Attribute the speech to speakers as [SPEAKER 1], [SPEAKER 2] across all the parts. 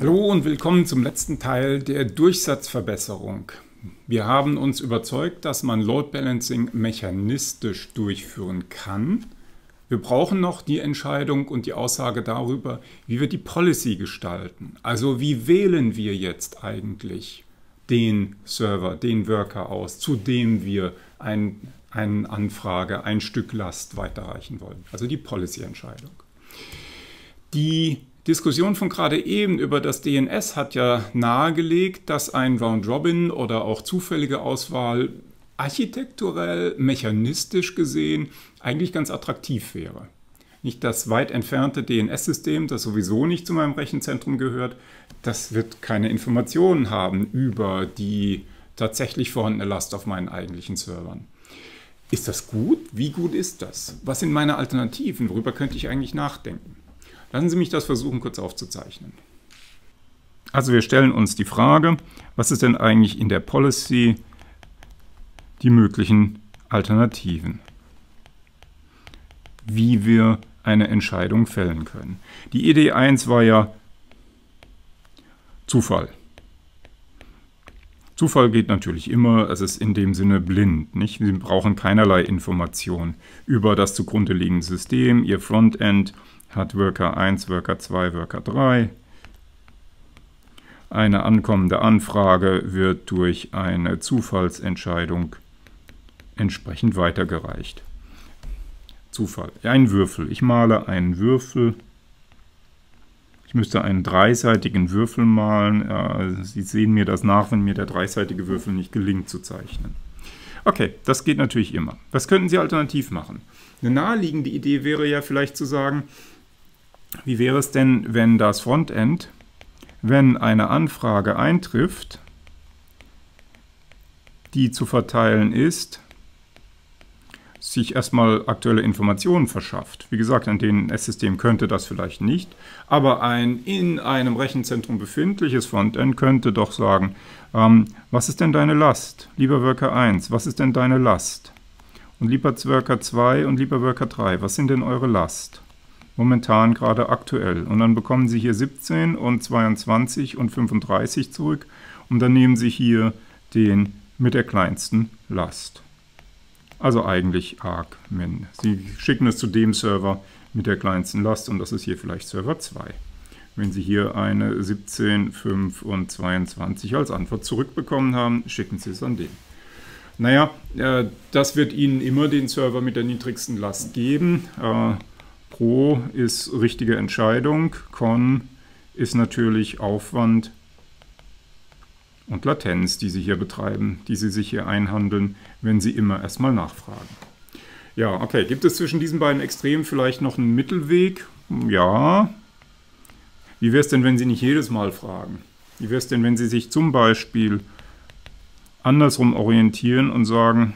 [SPEAKER 1] Hallo und willkommen zum letzten Teil der Durchsatzverbesserung. Wir haben uns überzeugt, dass man Load Balancing mechanistisch durchführen kann. Wir brauchen noch die Entscheidung und die Aussage darüber, wie wir die Policy gestalten. Also wie wählen wir jetzt eigentlich den Server, den Worker aus, zu dem wir ein, eine Anfrage, ein Stück Last weiterreichen wollen. Also die Policy-Entscheidung. Die Diskussion von gerade eben über das DNS hat ja nahegelegt, dass ein Round-Robin oder auch zufällige Auswahl architekturell, mechanistisch gesehen eigentlich ganz attraktiv wäre. Nicht das weit entfernte DNS-System, das sowieso nicht zu meinem Rechenzentrum gehört, das wird keine Informationen haben über die tatsächlich vorhandene Last auf meinen eigentlichen Servern. Ist das gut? Wie gut ist das? Was sind meine Alternativen? Worüber könnte ich eigentlich nachdenken? Lassen Sie mich das versuchen kurz aufzuzeichnen. Also wir stellen uns die Frage, was ist denn eigentlich in der Policy die möglichen Alternativen? Wie wir eine Entscheidung fällen können. Die Idee 1 war ja Zufall. Zufall geht natürlich immer, es ist in dem Sinne blind. Nicht? Sie brauchen keinerlei Information über das zugrunde liegende System, Ihr Frontend, hat Worker 1, Worker 2, Worker 3. Eine ankommende Anfrage wird durch eine Zufallsentscheidung entsprechend weitergereicht. Zufall. Ein Würfel. Ich male einen Würfel. Ich müsste einen dreiseitigen Würfel malen. Sie sehen mir das nach, wenn mir der dreiseitige Würfel nicht gelingt zu zeichnen. Okay, das geht natürlich immer. Was könnten Sie alternativ machen? Eine naheliegende Idee wäre ja vielleicht zu sagen, wie wäre es denn, wenn das Frontend, wenn eine Anfrage eintrifft, die zu verteilen ist, sich erstmal aktuelle Informationen verschafft. Wie gesagt, ein DNS-System könnte das vielleicht nicht, aber ein in einem Rechenzentrum befindliches Frontend könnte doch sagen, ähm, was ist denn deine Last? Lieber Worker 1, was ist denn deine Last? Und lieber Worker 2 und lieber Worker 3, was sind denn eure Last? Momentan gerade aktuell. Und dann bekommen Sie hier 17 und 22 und 35 zurück und dann nehmen Sie hier den mit der kleinsten Last. Also eigentlich argmin. Sie schicken es zu dem Server mit der kleinsten Last und das ist hier vielleicht Server 2. Wenn Sie hier eine 17, 5 und 22 als Antwort zurückbekommen haben, schicken Sie es an den. Naja, äh, das wird Ihnen immer den Server mit der niedrigsten Last geben. Äh, Pro ist richtige Entscheidung, Con ist natürlich Aufwand und Latenz, die Sie hier betreiben, die Sie sich hier einhandeln, wenn Sie immer erstmal nachfragen. Ja, okay, gibt es zwischen diesen beiden Extremen vielleicht noch einen Mittelweg? Ja. Wie wäre es denn, wenn Sie nicht jedes Mal fragen? Wie wäre es denn, wenn Sie sich zum Beispiel andersrum orientieren und sagen,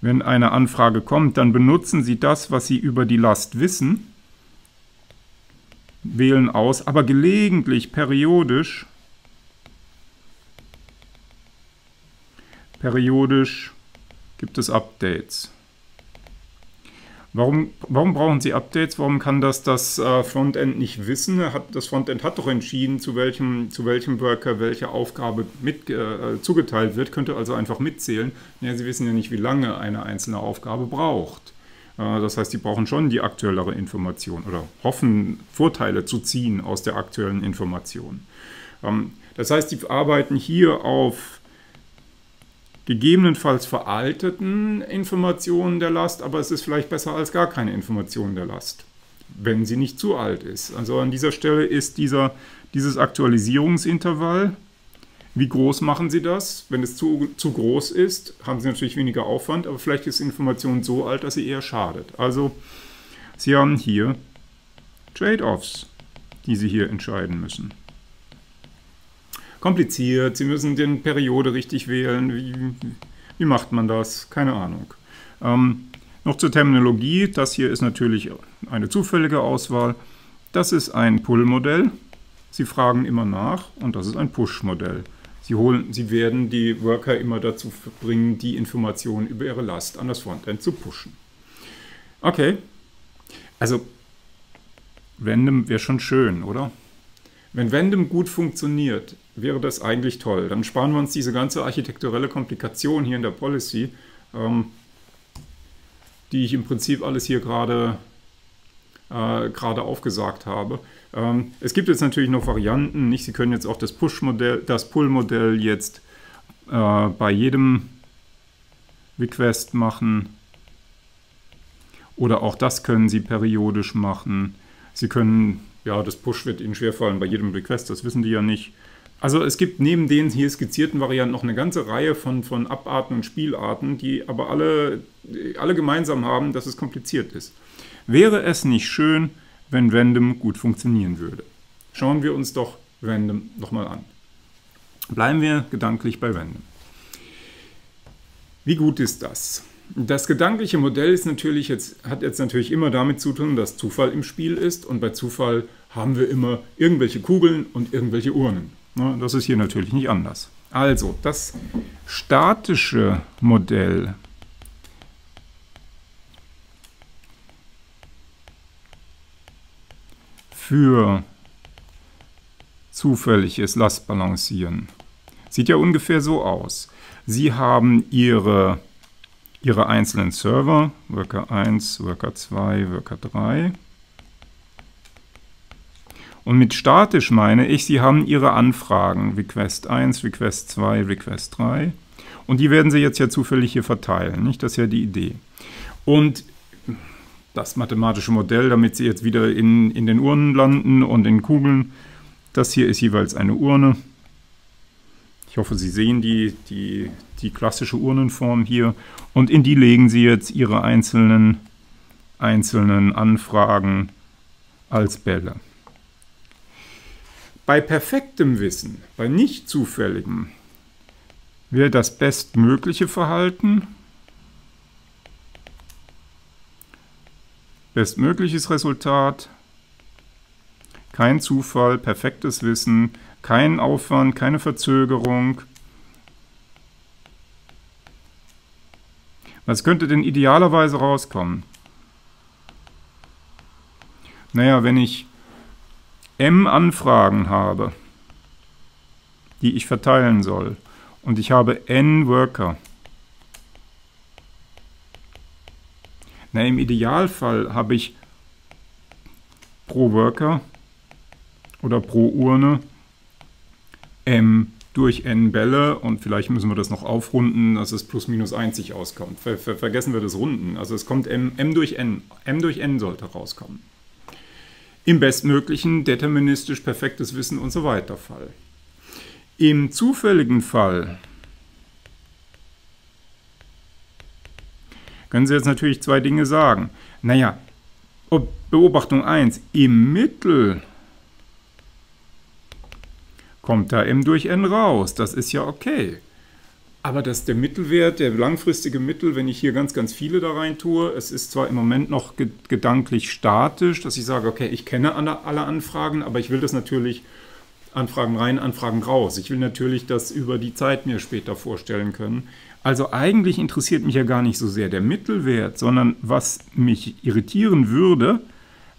[SPEAKER 1] Wenn eine Anfrage kommt, dann benutzen Sie das, was Sie über die Last wissen, wählen aus, aber gelegentlich, periodisch, periodisch gibt es Updates. Warum, warum brauchen Sie Updates? Warum kann das das äh, Frontend nicht wissen? Hat, das Frontend hat doch entschieden, zu welchem, zu welchem Worker welche Aufgabe mit, äh, zugeteilt wird, könnte also einfach mitzählen. Ja, Sie wissen ja nicht, wie lange eine einzelne Aufgabe braucht. Äh, das heißt, Sie brauchen schon die aktuellere Information oder hoffen, Vorteile zu ziehen aus der aktuellen Information. Ähm, das heißt, Sie arbeiten hier auf gegebenenfalls veralteten Informationen der Last, aber es ist vielleicht besser als gar keine Information der Last, wenn sie nicht zu alt ist. Also an dieser Stelle ist dieser, dieses Aktualisierungsintervall, wie groß machen Sie das? Wenn es zu, zu groß ist, haben Sie natürlich weniger Aufwand, aber vielleicht ist die Information so alt, dass sie eher schadet. Also Sie haben hier Trade-offs, die Sie hier entscheiden müssen kompliziert, Sie müssen den Periode richtig wählen. Wie, wie macht man das? Keine Ahnung. Ähm, noch zur Terminologie. Das hier ist natürlich eine zufällige Auswahl. Das ist ein Pull-Modell. Sie fragen immer nach und das ist ein Push-Modell. Sie, Sie werden die Worker immer dazu bringen, die Informationen über ihre Last an das Frontend zu pushen. Okay, also Random wäre schon schön, oder? Wenn Random gut funktioniert, wäre das eigentlich toll. Dann sparen wir uns diese ganze architekturelle Komplikation hier in der Policy, ähm, die ich im Prinzip alles hier gerade äh, gerade aufgesagt habe. Ähm, es gibt jetzt natürlich noch Varianten. Nicht? Sie können jetzt auch das Push-Modell, das Pull-Modell jetzt äh, bei jedem Request machen. Oder auch das können Sie periodisch machen. Sie können, ja, das Push wird Ihnen schwerfallen bei jedem Request, das wissen die ja nicht. Also es gibt neben den hier skizzierten Varianten noch eine ganze Reihe von, von Abarten und Spielarten, die aber alle, alle gemeinsam haben, dass es kompliziert ist. Wäre es nicht schön, wenn Random gut funktionieren würde? Schauen wir uns doch Random nochmal an. Bleiben wir gedanklich bei Random. Wie gut ist das? Das gedankliche Modell ist natürlich jetzt, hat jetzt natürlich immer damit zu tun, dass Zufall im Spiel ist und bei Zufall haben wir immer irgendwelche Kugeln und irgendwelche Urnen. Das ist hier natürlich nicht anders. Also, das statische Modell für zufälliges Lastbalancieren sieht ja ungefähr so aus. Sie haben Ihre, Ihre einzelnen Server, Worker 1, Worker 2, Worker 3 und mit statisch meine ich, Sie haben Ihre Anfragen, Request 1, Request 2, Request 3. Und die werden Sie jetzt ja zufällig hier verteilen, nicht? Das ist ja die Idee. Und das mathematische Modell, damit Sie jetzt wieder in, in den Urnen landen und in Kugeln, das hier ist jeweils eine Urne. Ich hoffe, Sie sehen die, die, die klassische Urnenform hier. Und in die legen Sie jetzt Ihre einzelnen, einzelnen Anfragen als Bälle. Bei perfektem Wissen, bei nicht zufälligem, wäre das bestmögliche Verhalten, bestmögliches Resultat, kein Zufall, perfektes Wissen, kein Aufwand, keine Verzögerung. Was könnte denn idealerweise rauskommen? Naja, wenn ich m Anfragen habe, die ich verteilen soll, und ich habe n Worker, na, im Idealfall habe ich pro Worker oder pro Urne m durch n Bälle und vielleicht müssen wir das noch aufrunden, dass es plus minus 1 auskommt. Ver ver vergessen wir das Runden. Also es kommt m, m durch n. m durch n sollte rauskommen im bestmöglichen deterministisch perfektes Wissen und so weiter Fall. Im zufälligen Fall können Sie jetzt natürlich zwei Dinge sagen. Naja, Beobachtung 1, im Mittel kommt da M durch N raus. Das ist ja okay. Aber das ist der Mittelwert, der langfristige Mittel, wenn ich hier ganz, ganz viele da rein tue. Es ist zwar im Moment noch ge gedanklich statisch, dass ich sage, okay, ich kenne alle Anfragen, aber ich will das natürlich Anfragen rein, Anfragen raus. Ich will natürlich das über die Zeit mir später vorstellen können. Also eigentlich interessiert mich ja gar nicht so sehr der Mittelwert, sondern was mich irritieren würde,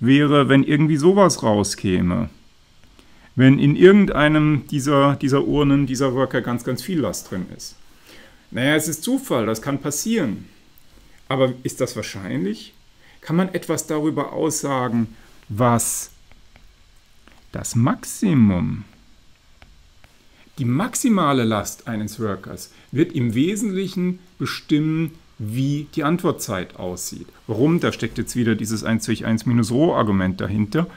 [SPEAKER 1] wäre, wenn irgendwie sowas rauskäme. Wenn in irgendeinem dieser, dieser Urnen, dieser Worker ganz, ganz viel Last drin ist. Naja, es ist Zufall, das kann passieren. Aber ist das wahrscheinlich? Kann man etwas darüber aussagen, was das Maximum, die maximale Last eines Workers wird im Wesentlichen bestimmen, wie die Antwortzeit aussieht. Warum? Da steckt jetzt wieder dieses 1 durch 1 minus Rho-Argument dahinter.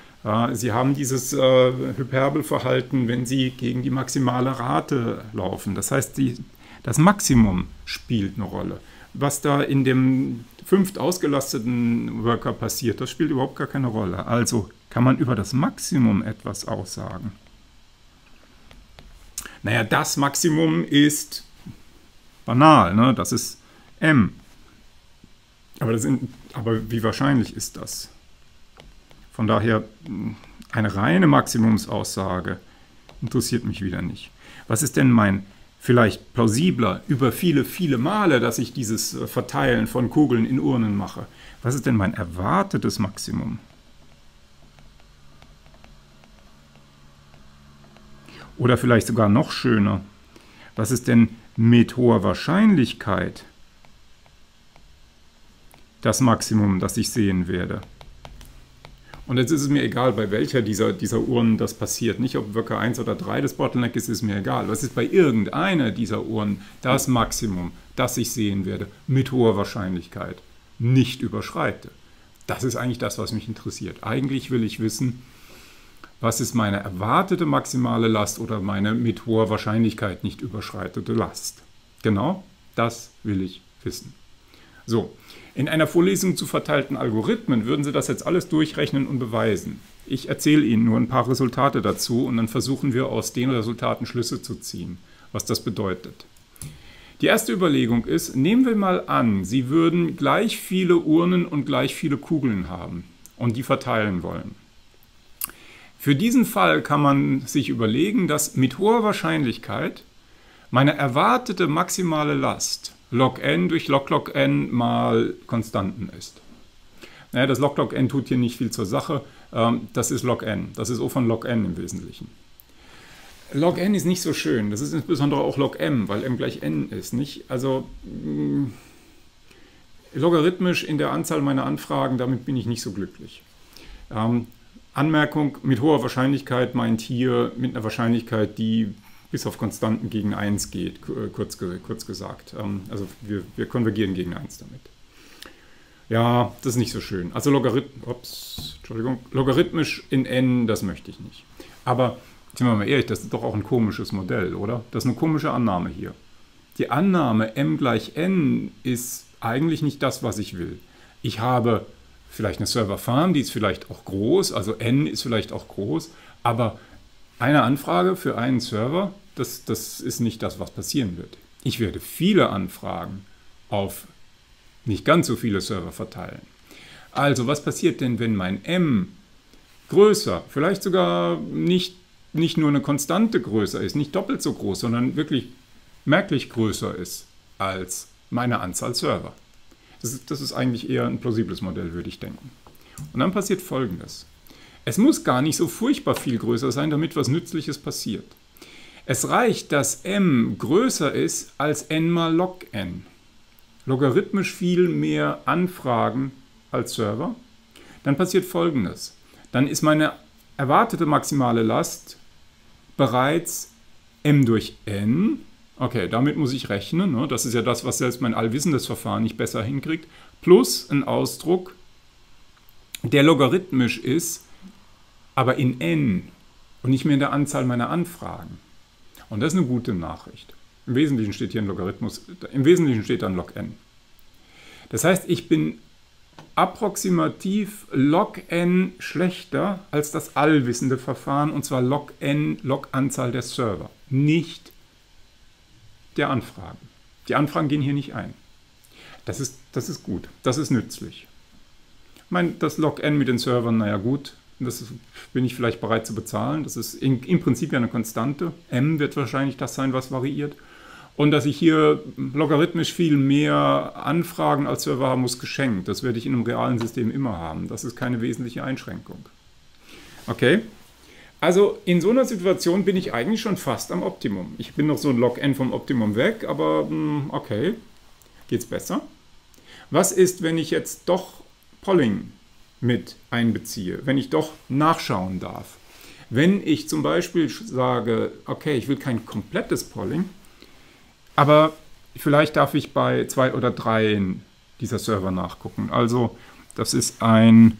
[SPEAKER 1] Sie haben dieses äh, Hyperbelverhalten, wenn Sie gegen die maximale Rate laufen. Das heißt, die, das Maximum spielt eine Rolle. Was da in dem fünft ausgelasteten Worker passiert, das spielt überhaupt gar keine Rolle. Also kann man über das Maximum etwas aussagen. Naja, das Maximum ist banal, ne? das ist m. Aber, das sind, aber wie wahrscheinlich ist das? Von daher eine reine Maximumsaussage interessiert mich wieder nicht. Was ist denn mein vielleicht plausibler über viele, viele Male, dass ich dieses äh, Verteilen von Kugeln in Urnen mache? Was ist denn mein erwartetes Maximum? Oder vielleicht sogar noch schöner, was ist denn mit hoher Wahrscheinlichkeit das Maximum, das ich sehen werde? Und jetzt ist es mir egal, bei welcher dieser, dieser Uhren das passiert. Nicht, ob Worker 1 oder 3 das Bottleneck ist, ist mir egal. Was ist bei irgendeiner dieser Uhren das Maximum, das ich sehen werde, mit hoher Wahrscheinlichkeit, nicht überschreite? Das ist eigentlich das, was mich interessiert. Eigentlich will ich wissen, was ist meine erwartete maximale Last oder meine mit hoher Wahrscheinlichkeit nicht überschreitete Last. Genau das will ich wissen. So, in einer Vorlesung zu verteilten Algorithmen würden Sie das jetzt alles durchrechnen und beweisen. Ich erzähle Ihnen nur ein paar Resultate dazu und dann versuchen wir aus den Resultaten Schlüsse zu ziehen, was das bedeutet. Die erste Überlegung ist, nehmen wir mal an, Sie würden gleich viele Urnen und gleich viele Kugeln haben und die verteilen wollen. Für diesen Fall kann man sich überlegen, dass mit hoher Wahrscheinlichkeit meine erwartete maximale Last log n durch log log n mal Konstanten ist. Naja, das log log n tut hier nicht viel zur Sache. Ähm, das ist log n. Das ist O von log n im Wesentlichen. Log n ist nicht so schön. Das ist insbesondere auch log m, weil m gleich n ist. Nicht? Also mm, logarithmisch in der Anzahl meiner Anfragen, damit bin ich nicht so glücklich. Ähm, Anmerkung, mit hoher Wahrscheinlichkeit meint hier mit einer Wahrscheinlichkeit, die bis auf Konstanten gegen 1 geht, äh, kurz, kurz gesagt. Ähm, also wir, wir konvergieren gegen 1 damit. Ja, das ist nicht so schön. Also Logarith ups, logarithmisch in n, das möchte ich nicht. Aber sind wir mal ehrlich, das ist doch auch ein komisches Modell, oder? Das ist eine komische Annahme hier. Die Annahme m gleich n ist eigentlich nicht das, was ich will. Ich habe vielleicht eine Serverfarm, die ist vielleicht auch groß, also n ist vielleicht auch groß, aber eine Anfrage für einen Server das, das ist nicht das, was passieren wird. Ich werde viele Anfragen auf nicht ganz so viele Server verteilen. Also, was passiert denn, wenn mein M größer, vielleicht sogar nicht, nicht nur eine Konstante größer ist, nicht doppelt so groß, sondern wirklich merklich größer ist als meine Anzahl Server? Das ist, das ist eigentlich eher ein plausibles Modell, würde ich denken. Und dann passiert Folgendes. Es muss gar nicht so furchtbar viel größer sein, damit was Nützliches passiert. Es reicht, dass m größer ist als n mal log n. Logarithmisch viel mehr Anfragen als Server. Dann passiert folgendes. Dann ist meine erwartete maximale Last bereits m durch n. Okay, damit muss ich rechnen. Ne? Das ist ja das, was selbst mein allwissendes Verfahren nicht besser hinkriegt. Plus ein Ausdruck, der logarithmisch ist, aber in n und nicht mehr in der Anzahl meiner Anfragen. Und das ist eine gute Nachricht. Im Wesentlichen steht hier ein Logarithmus, im Wesentlichen steht dann log n. Das heißt, ich bin approximativ log n schlechter als das allwissende Verfahren, und zwar log n, log Anzahl der Server, nicht der Anfragen. Die Anfragen gehen hier nicht ein. Das ist, das ist gut, das ist nützlich. Ich meine, das log n mit den Servern, naja gut, das bin ich vielleicht bereit zu bezahlen. Das ist in, im Prinzip ja eine Konstante. M wird wahrscheinlich das sein, was variiert. Und dass ich hier logarithmisch viel mehr Anfragen als Server haben muss, geschenkt. Das werde ich in einem realen System immer haben. Das ist keine wesentliche Einschränkung. Okay? Also in so einer Situation bin ich eigentlich schon fast am Optimum. Ich bin noch so ein log-n vom Optimum weg, aber hm, okay, geht's besser. Was ist, wenn ich jetzt doch Polling mit einbeziehe, wenn ich doch nachschauen darf. Wenn ich zum Beispiel sage, okay, ich will kein komplettes Polling, aber vielleicht darf ich bei zwei oder drei dieser Server nachgucken. Also das ist ein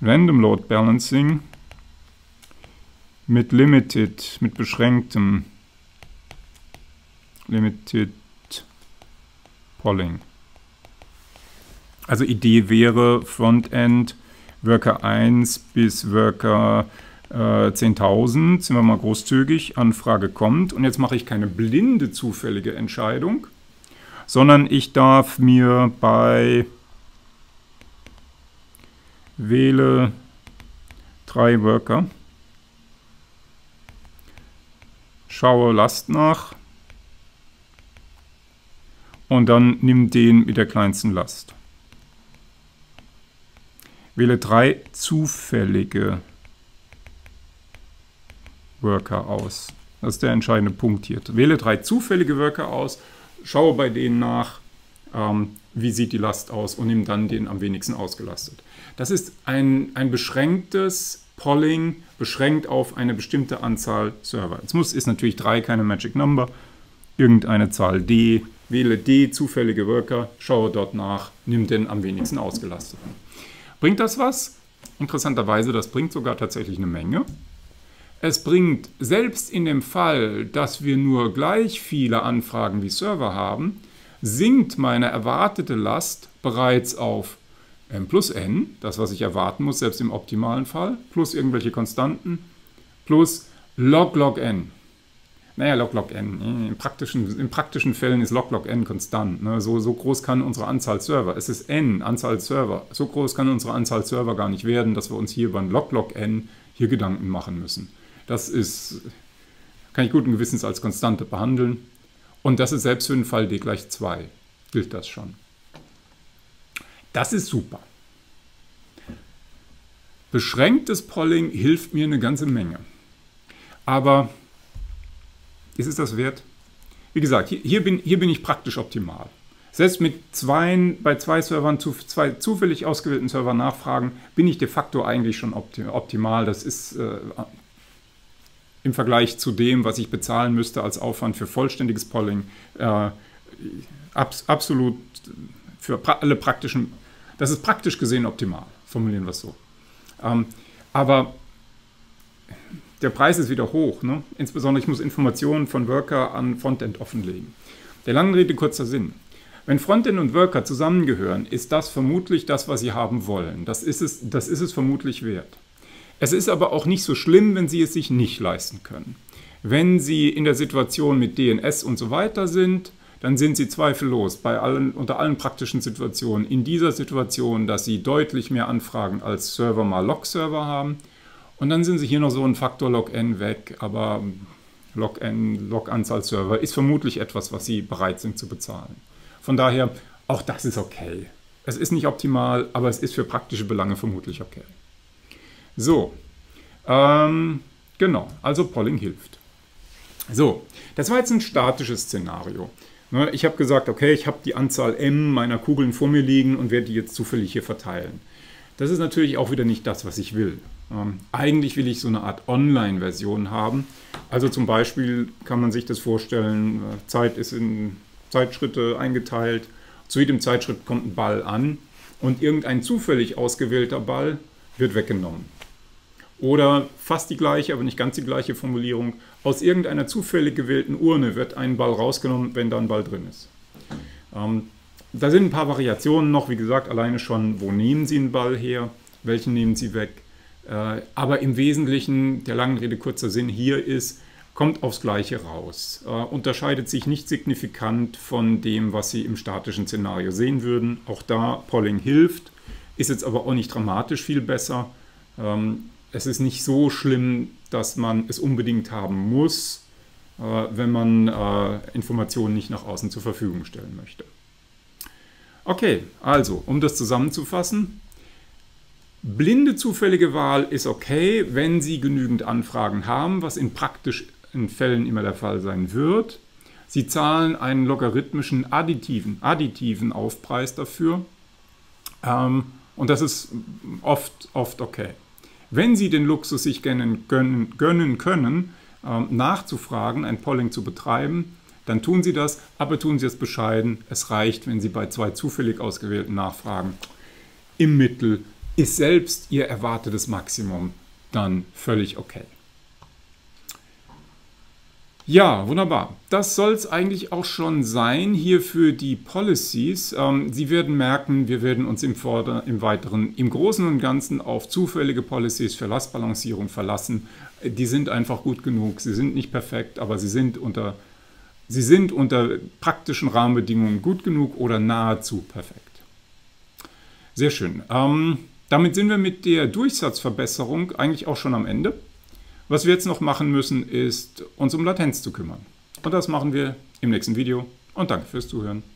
[SPEAKER 1] Random Load Balancing mit Limited, mit beschränktem Limited Polling. Also Idee wäre Frontend Worker 1 bis Worker äh, 10.000, sind wir mal großzügig, Anfrage kommt und jetzt mache ich keine blinde zufällige Entscheidung, sondern ich darf mir bei wähle drei Worker, schaue Last nach und dann nimm den mit der kleinsten Last. Wähle drei zufällige Worker aus. Das ist der entscheidende Punkt hier. Wähle drei zufällige Worker aus, schaue bei denen nach, ähm, wie sieht die Last aus und nimm dann den am wenigsten ausgelastet. Das ist ein, ein beschränktes Polling, beschränkt auf eine bestimmte Anzahl Server. Jetzt muss, ist natürlich 3 keine Magic Number, irgendeine Zahl D, wähle D, zufällige Worker, schaue dort nach, nimm den am wenigsten ausgelasteten. Bringt das was? Interessanterweise, das bringt sogar tatsächlich eine Menge. Es bringt selbst in dem Fall, dass wir nur gleich viele Anfragen wie Server haben, sinkt meine erwartete Last bereits auf m plus n, das was ich erwarten muss, selbst im optimalen Fall, plus irgendwelche Konstanten, plus log log n. Naja, log log n. Hm, in praktischen, in praktischen Fällen ist log log n konstant. Ne? So, so groß kann unsere Anzahl Server, es ist n, Anzahl Server, so groß kann unsere Anzahl Server gar nicht werden, dass wir uns hier beim log log n hier Gedanken machen müssen. Das ist, kann ich guten Gewissens als Konstante behandeln. Und das ist selbst für den Fall d gleich 2, gilt das schon. Das ist super. Beschränktes Polling hilft mir eine ganze Menge. Aber ist es das wert? Wie gesagt, hier, hier, bin, hier bin ich praktisch optimal. Selbst mit zwei, bei zwei Servern, zu, zwei zufällig ausgewählten Servern nachfragen, bin ich de facto eigentlich schon optimal. Das ist äh, im Vergleich zu dem, was ich bezahlen müsste als Aufwand für vollständiges Polling, äh, abs absolut für pra alle praktischen, das ist praktisch gesehen optimal, formulieren wir es so. Ähm, aber der Preis ist wieder hoch. Ne? Insbesondere ich muss Informationen von Worker an Frontend offenlegen. Der langen Rede kurzer Sinn. Wenn Frontend und Worker zusammengehören, ist das vermutlich das, was Sie haben wollen. Das ist es, das ist es vermutlich wert. Es ist aber auch nicht so schlimm, wenn Sie es sich nicht leisten können. Wenn Sie in der Situation mit DNS und so weiter sind, dann sind Sie zweifellos bei allen, unter allen praktischen Situationen in dieser Situation, dass Sie deutlich mehr Anfragen als Server mal Log-Server haben. Und dann sind Sie hier noch so ein Faktor Log-N weg, aber Log-N, Log-Anzahl Server ist vermutlich etwas, was Sie bereit sind zu bezahlen. Von daher, auch das ist okay. Es ist nicht optimal, aber es ist für praktische Belange vermutlich okay. So, ähm, genau, also Polling hilft. So, das war jetzt ein statisches Szenario. Ne, ich habe gesagt, okay, ich habe die Anzahl m meiner Kugeln vor mir liegen und werde die jetzt zufällig hier verteilen. Das ist natürlich auch wieder nicht das, was ich will. Ähm, eigentlich will ich so eine Art Online-Version haben. Also zum Beispiel kann man sich das vorstellen, äh, Zeit ist in Zeitschritte eingeteilt. Zu jedem Zeitschritt kommt ein Ball an und irgendein zufällig ausgewählter Ball wird weggenommen. Oder fast die gleiche, aber nicht ganz die gleiche Formulierung. Aus irgendeiner zufällig gewählten Urne wird ein Ball rausgenommen, wenn da ein Ball drin ist. Ähm, da sind ein paar Variationen noch, wie gesagt, alleine schon, wo nehmen Sie einen Ball her, welchen nehmen Sie weg. Äh, aber im Wesentlichen, der langen Rede kurzer Sinn hier ist, kommt aufs Gleiche raus. Äh, unterscheidet sich nicht signifikant von dem, was Sie im statischen Szenario sehen würden. Auch da Polling hilft, ist jetzt aber auch nicht dramatisch viel besser. Ähm, es ist nicht so schlimm, dass man es unbedingt haben muss, äh, wenn man Informationen nicht nach außen zur Verfügung stellen möchte. Okay, also, um das zusammenzufassen, blinde zufällige Wahl ist okay, wenn Sie genügend Anfragen haben, was in praktischen Fällen immer der Fall sein wird. Sie zahlen einen logarithmischen additiven, additiven Aufpreis dafür ähm, und das ist oft, oft okay. Wenn Sie den Luxus sich gönnen, gönnen, können, ähm, nachzufragen, ein Polling zu betreiben, dann tun Sie das, aber tun Sie es bescheiden. Es reicht, wenn Sie bei zwei zufällig ausgewählten Nachfragen im Mittel ist selbst Ihr erwartetes Maximum dann völlig okay. Ja, wunderbar. Das soll es eigentlich auch schon sein hier für die Policies. Ähm, Sie werden merken, wir werden uns im, Vorder-, im Weiteren im Großen und Ganzen auf zufällige Policies für Lastbalancierung verlassen. Die sind einfach gut genug. Sie sind nicht perfekt, aber sie sind unter, sie sind unter praktischen Rahmenbedingungen gut genug oder nahezu perfekt. Sehr schön. Ähm, damit sind wir mit der Durchsatzverbesserung eigentlich auch schon am Ende. Was wir jetzt noch machen müssen, ist uns um Latenz zu kümmern. Und das machen wir im nächsten Video. Und danke fürs Zuhören.